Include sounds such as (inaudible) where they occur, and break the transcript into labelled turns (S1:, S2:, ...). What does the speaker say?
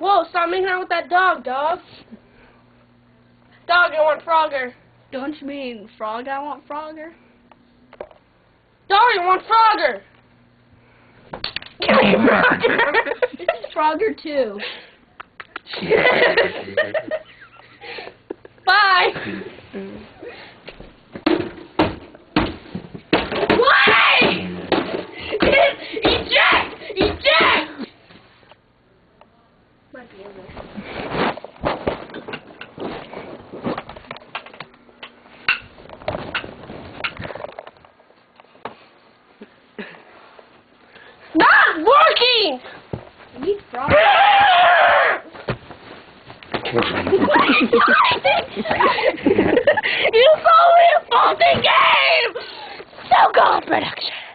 S1: Whoa, stop making out with that dog, dog. Dog, I want Frogger.
S2: Don't you mean frog? I want Frogger.
S1: Dog, I want Frogger. Give me Frogger.
S2: This is Frogger too. (laughs)
S1: Bye. (laughs) (laughs) Not working! You call me a faulty game! So God production.